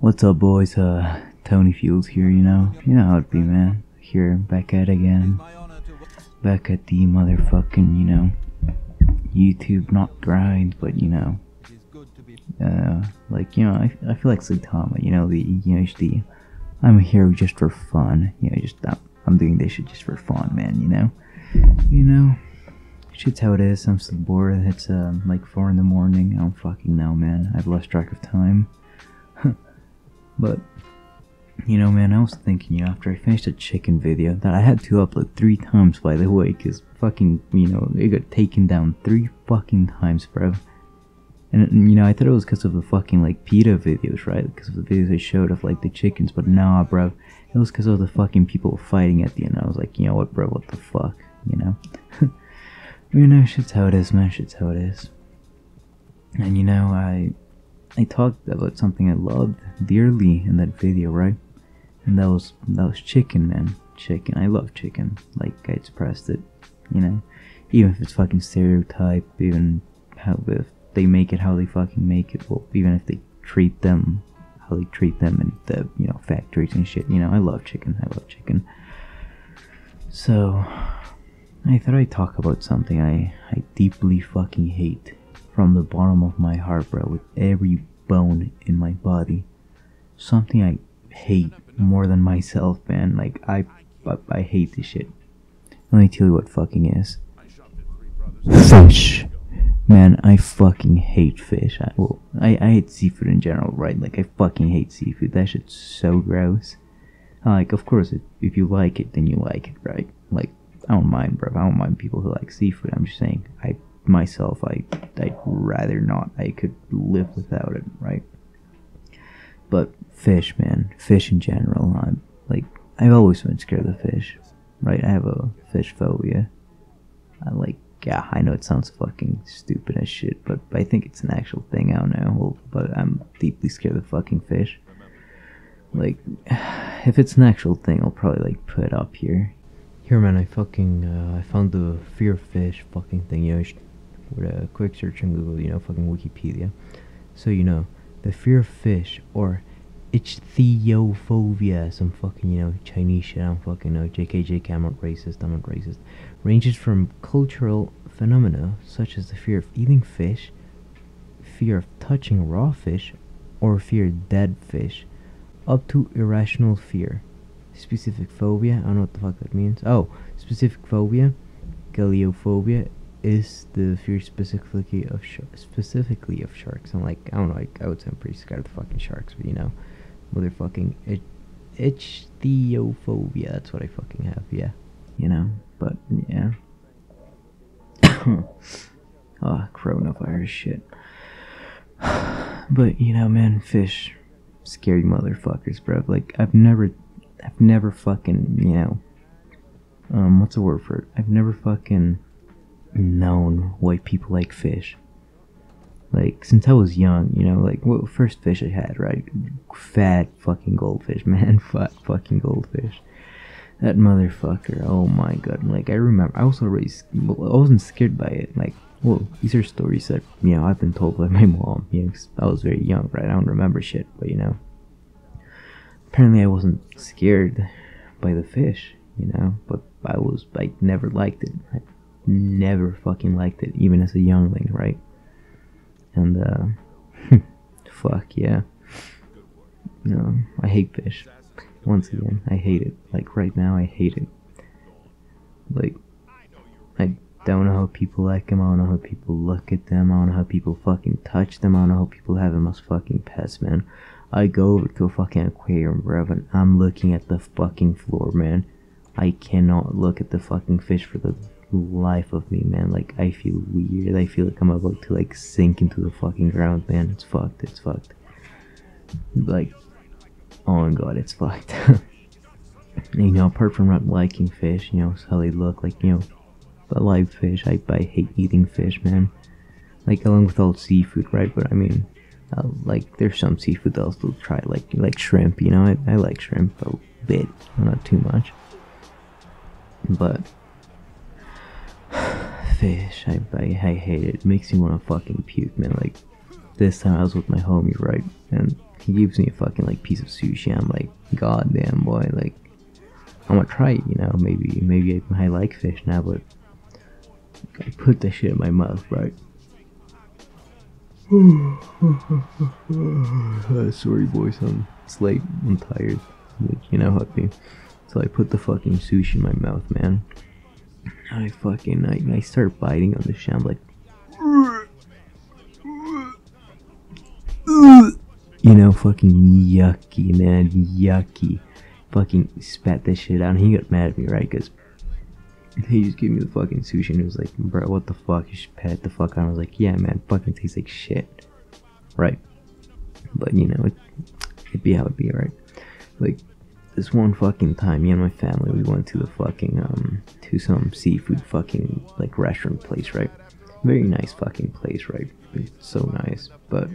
What's up, boys? Uh, Tony Feels here, you know? You know how it be, man. Here, back at again. Back at the motherfucking, you know, YouTube, not grind, but, you know, uh, like, you know, I, I feel like Saitama, you know, the, you know, the, I'm here just for fun, you know, just, I'm, I'm doing this shit just for fun, man, you know? You know, shit's how it is, I'm still bored, it's, um, like 4 in the morning, I don't fucking know, man, I've lost track of time. But, you know, man, I was thinking, you know, after I finished the chicken video that I had to upload three times, by the way, because fucking, you know, it got taken down three fucking times, bro. And, you know, I thought it was because of the fucking, like, PETA videos, right? Because of the videos I showed of, like, the chickens, but nah, bro. It was because of the fucking people fighting at the end. I was like, you know what, bro, what the fuck, you know? you know, shit's how it is, man, shit's how it is. And, you know, I I talked about something I loved dearly in that video, right? And that was that was chicken, man. Chicken. I love chicken. Like I expressed it, you know. Even if it's fucking stereotype, even how if they make it how they fucking make it, well, even if they treat them how they treat them in the you know factories and shit. You know, I love chicken. I love chicken. So I thought I'd talk about something I I deeply fucking hate from the bottom of my heart, bro, with every bone in my body. Something I hate more than myself, man. Like, I, I, I hate this shit. Let me tell you what fucking is. Fish. Man, I fucking hate fish. I, well, I, I hate seafood in general, right? Like, I fucking hate seafood. That shit's so gross. Uh, like, of course, if, if you like it, then you like it, right? Like, I don't mind, bro. I don't mind people who like seafood. I'm just saying, I myself, I I'd rather not. I could live without it, right? But fish, man, fish in general. I'm like I've always been scared of fish, right? I have a fish phobia. I like yeah, I know it sounds fucking stupid as shit, but I think it's an actual thing. I don't know, well, but I'm deeply scared of fucking fish. Like, if it's an actual thing, I'll probably like put it up here. Here, man, I fucking uh, I found the fear of fish fucking thing. You know, with a quick search on Google, you know, fucking Wikipedia. So you know, the fear of fish or ichthyophobia, some fucking you know Chinese shit. I don't fucking know. JKJK, I'm not racist. I'm not racist. Ranges from cultural phenomena such as the fear of eating fish, fear of touching raw fish, or fear of dead fish, up to irrational fear. Specific phobia. I don't know what the fuck that means. Oh, specific phobia, galeophobia is the fear specifically of specifically of sharks. I'm like, I don't know, like, I would say I'm pretty scared of the fucking sharks, but you know, motherfucking it, ichthyophobia. That's what I fucking have. Yeah, you know, but yeah. oh, coronavirus shit. but you know, man, fish, scary motherfuckers, bro. Like I've never, I've never fucking, you know, um, what's the word for it? I've never fucking known why people like fish. Like since I was young, you know, like what first fish I had, right? Fat fucking goldfish, man, fat fucking goldfish. That motherfucker, oh my god! Like I remember, I was already, I wasn't scared by it. Like, whoa, these are stories that you know I've been told by my mom. You know, I was very young, right? I don't remember shit, but you know, apparently I wasn't scared by the fish, you know. But I was, I never liked it. I never fucking liked it, even as a youngling, right? And uh, fuck yeah. No, I hate fish. Once again, I hate it. Like right now, I hate it. Like, I don't know how people like them. I don't know how people look at them. I don't know how people fucking touch them. I don't know how people have them as fucking pets, man. I go over to a fucking aquarium, and I'm looking at the fucking floor, man. I cannot look at the fucking fish for the life of me, man. Like, I feel weird. I feel like I'm about to, like, sink into the fucking ground, man. It's fucked. It's fucked. Like, oh my god, it's fucked. you know, apart from not liking fish, you know, how they look, like, you know, but live fish, I, I hate eating fish, man. Like, along with all seafood, right? But I mean, uh, like, there's some seafood that I'll still try, like, like shrimp, you know, I, I like shrimp a bit, not too much. But, fish. I, I, I hate it. It makes me want to fucking puke, man. Like, this time I was with my homie, right? And he gives me a fucking like piece of sushi. I'm like, goddamn boy, like I'm gonna try it. You know, maybe maybe I, I like fish now, but I put that shit in my mouth, right? sorry, boys. I'm late. I'm tired. You know how it be. So I put the fucking sushi in my mouth, man. I fucking I, I start biting on the shell. like, you know, fucking yucky, man, yucky. Fucking spat that shit out. And he got mad at me, right? Because he just gave me the fucking sushi and he was like, bro, what the fuck? You should pat the fuck out. I was like, yeah, man, fucking tastes like shit. Right? But, you know, it, it'd be how it be, right? Like, this one fucking time, me and my family, we went to the fucking, um, to some seafood fucking, like, restaurant place, right? Very nice fucking place, right? It's so nice. But,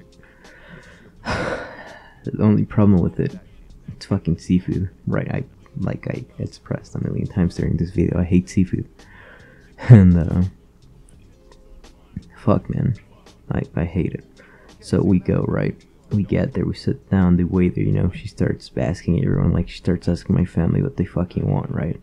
the only problem with it, it's fucking seafood, right? I like I expressed a million times during this video, I hate seafood. And uh fuck man. I, I hate it. So we go, right? We get there, we sit down, the waiter, you know, she starts asking everyone, like she starts asking my family what they fucking want, right?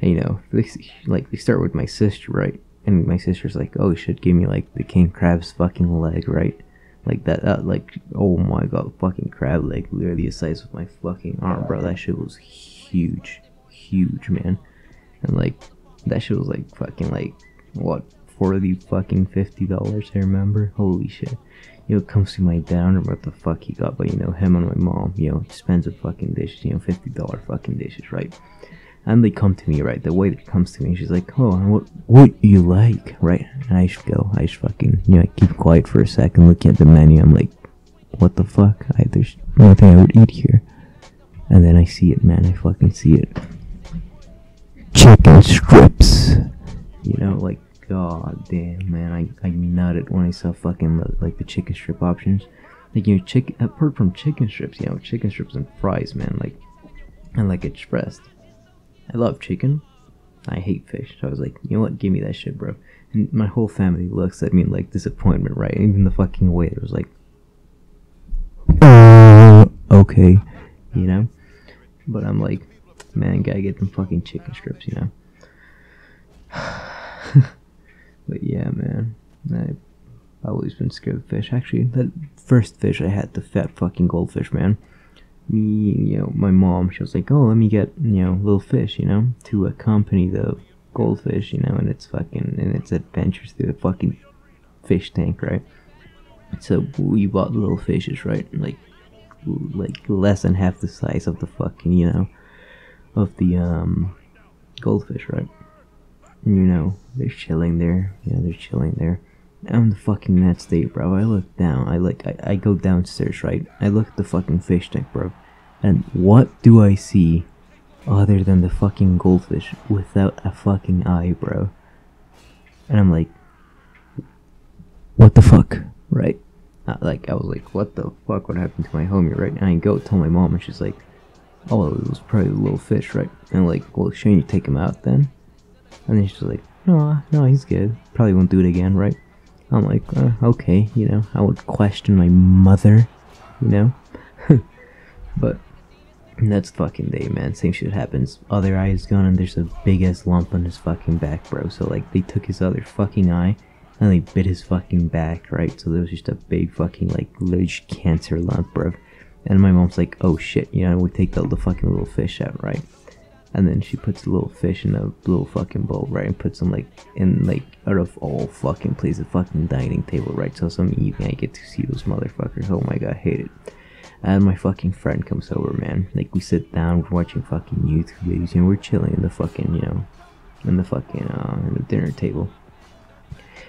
And, you know, they, like they start with my sister, right? And my sister's like, oh shit, give me like the king crab's fucking leg, right? Like that, that, like, oh my god, fucking crab leg, literally the size of my fucking arm, bro. That shit was huge, huge, man. And like, that shit was like fucking like, what, 40 fucking 50 dollars, I remember? Holy shit. You know, it comes to my dad, I don't remember what the fuck he got, but you know, him and my mom, you know, expensive fucking dishes, you know, $50 fucking dishes, right? And they come to me, right? The waiter comes to me, she's like, "Oh, what what you like?" Right? And I should go. I should fucking, you know, I keep quiet for a second, looking at the menu. I'm like, "What the fuck? I, there's nothing I would eat here." And then I see it, man. I fucking see it. Chicken strips. You know, like, god damn, man. I I nutted when I saw fucking like the chicken strip options. Like you know, chicken apart from chicken strips, you know, chicken strips and fries, man. Like, and like expressed I love chicken. I hate fish. So I was like, you know what? Give me that shit, bro. And my whole family looks at me like disappointment, right? Even the fucking waiter was like, okay, you know? But I'm like, man, gotta get them fucking chicken strips, you know? but yeah, man. I've always been scared of fish. Actually, that first fish I had, the fat fucking goldfish, man me, you know, my mom, she was like, oh, let me get, you know, little fish, you know, to accompany the goldfish, you know, and its fucking, and its adventures through the fucking fish tank, right? So we bought little fishes, right? Like, like less than half the size of the fucking, you know, of the, um, goldfish, right? And, you know, they're chilling there, Yeah, they're chilling there on the fucking next State, bro. I look down. I like. I, I go downstairs, right? I look at the fucking fish tank, bro. And what do I see other than the fucking goldfish without a fucking eye, bro? And I'm like, what the fuck, right? Uh, like I was like, what the fuck? What happened to my homie, right? And I go tell my mom, and she's like, oh, it was probably a little fish, right? And I'm like, well, shouldn't you take him out then? And then she's like, no, no, he's good. Probably won't do it again, right? I'm like, uh, okay, you know, I would question my mother, you know? but that's fucking day, man. Same shit happens. Other eye is gone and there's a big ass lump on his fucking back, bro. So, like, they took his other fucking eye and they bit his fucking back, right? So there was just a big fucking, like, large cancer lump, bro. And my mom's like, oh shit, you know, we take the, the fucking little fish out, right? And then she puts a little fish in a little fucking bowl, right? And puts them like in like out of all fucking places, fucking dining table, right? So some evening I get to see those motherfuckers. Oh my god, I hate it. And my fucking friend comes over, man. Like we sit down, we're watching fucking YouTube videos, and we're chilling in the fucking, you know, in the fucking uh, in the dinner table.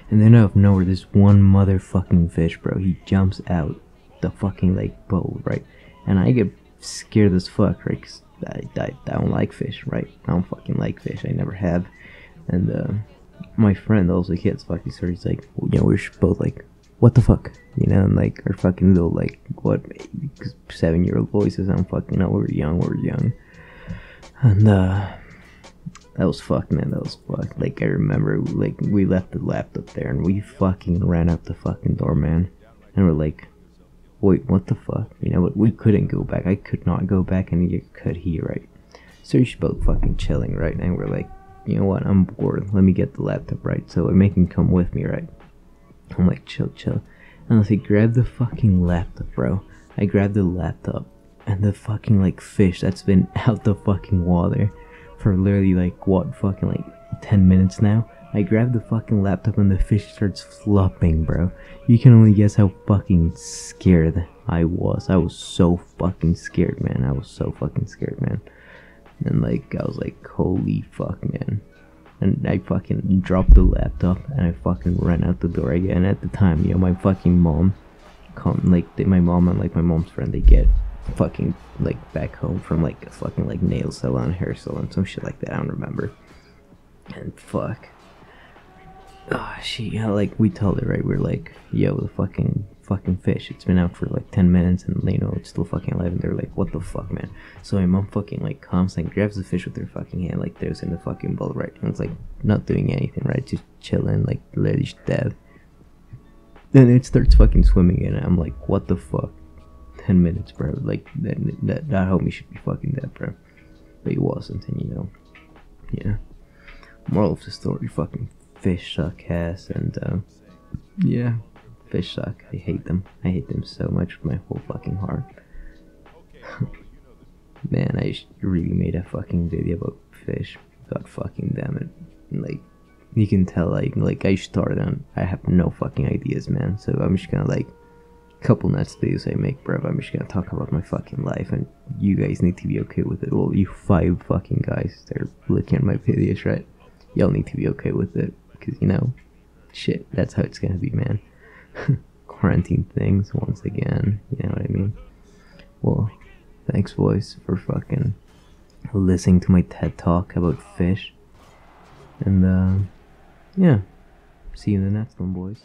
And then out of nowhere, this one motherfucking fish, bro. He jumps out the fucking like bowl, right? And I get scared as fuck, right? I, I, I don't like fish, right? I don't fucking like fish. I never have. And uh, my friend also gets fucking started. He's like, you know, we're both like, what the fuck? You know, and like our fucking little like what seven year old voices. I'm fucking know we're young, we're young. And uh that was fuck man, that was fuck. Like I remember like we left the laptop there and we fucking ran out the fucking door, man. And we're like, wait, what the fuck? You know what? We couldn't go back. I could not go back, and you could he, right? So you're both fucking chilling, right? And we're like, you know what? I'm bored. Let me get the laptop, right? So I make him come with me, right? I'm like, chill, chill. And I say, grab the fucking laptop, bro. I grab the laptop, and the fucking like fish that's been out the fucking water for literally like what fucking like 10 minutes now. I grab the fucking laptop and the fish starts flopping, bro. You can only guess how fucking scared I was. I was so fucking scared, man. I was so fucking scared, man. And like, I was like, holy fuck, man. And I fucking dropped the laptop and I fucking ran out the door again. At the time, you know, my fucking mom, come like my mom and like my mom's friend, they get fucking like back home from like a fucking like nail salon, hair salon, some shit like that. I don't remember. And fuck, ah, oh she yeah, like we told her right? We're like yo the fucking fucking fish. It's been out for like 10 minutes and you know it's still fucking alive. And they're like what the fuck man? So my mom fucking like comes and grabs the fish with her fucking hand like there's in the fucking bowl right? And it's like not doing anything right? Just chilling like literally dead then it starts fucking swimming and i'm like what the fuck? 10 minutes bro. Like that that, that homie should be fucking dead bro. But he wasn't and you know yeah moral of the story fucking fish suck ass and uh, yeah. fish suck i hate them. I hate them so much with my whole fucking heart. Man i really made a fucking video about fish. God fucking damn it. Like you can tell like like i started on i have no fucking ideas man. So i'm just gonna like couple next videos i make bro i'm just gonna talk about my fucking life and you guys need to be okay with it. Well you five fucking guys that are looking at my videos right y'all need to be okay with it because you know, shit, that's how it's gonna be, man. Quarantine things once again, you know what I mean? Well, thanks, voice, for fucking listening to my TED talk about fish. And, uh, yeah, see you in the next one, boys.